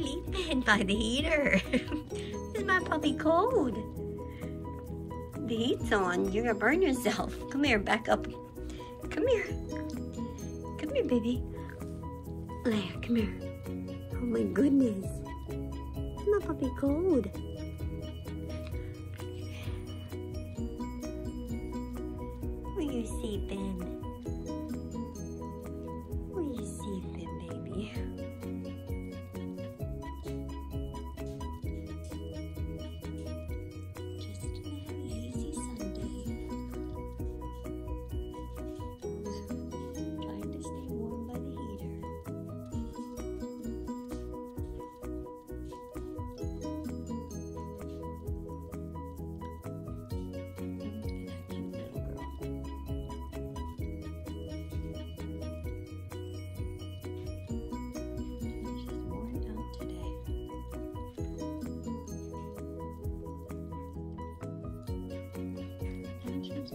sleeping by the heater. Is my puppy cold? The heat's on. You're gonna burn yourself. Come here, back up. Come here. Come here, baby. Leia, come here. Oh my goodness. Is my puppy cold? Where you sleeping?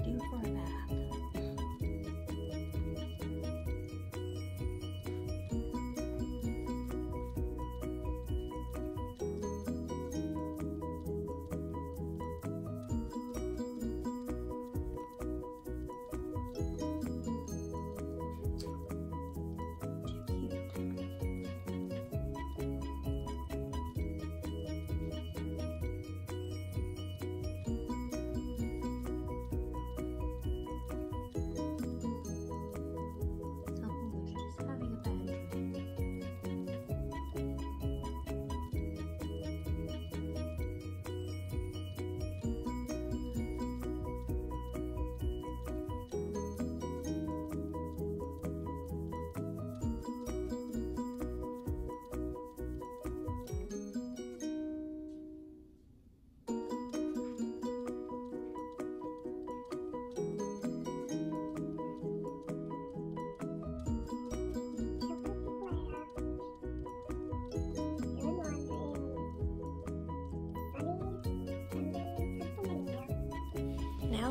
For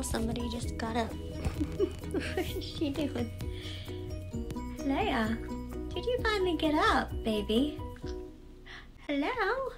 Somebody just got up. what is she doing? Leia, did you finally get up, baby? Hello?